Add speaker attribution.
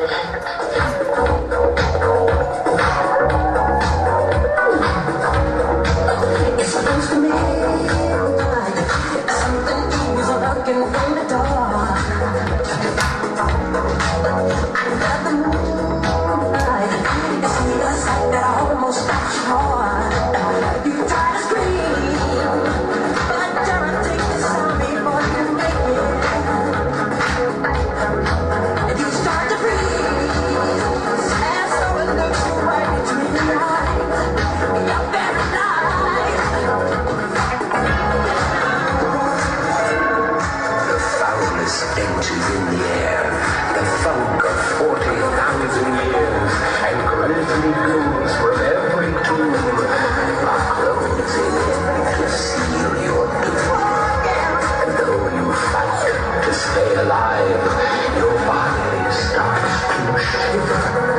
Speaker 1: Something is lurking in the dark.
Speaker 2: thousand years, the funk of forty thousand years, and grizzly glooms from every tomb are closing in to seal your doom. And though you fight to stay alive, your body starts to shiver.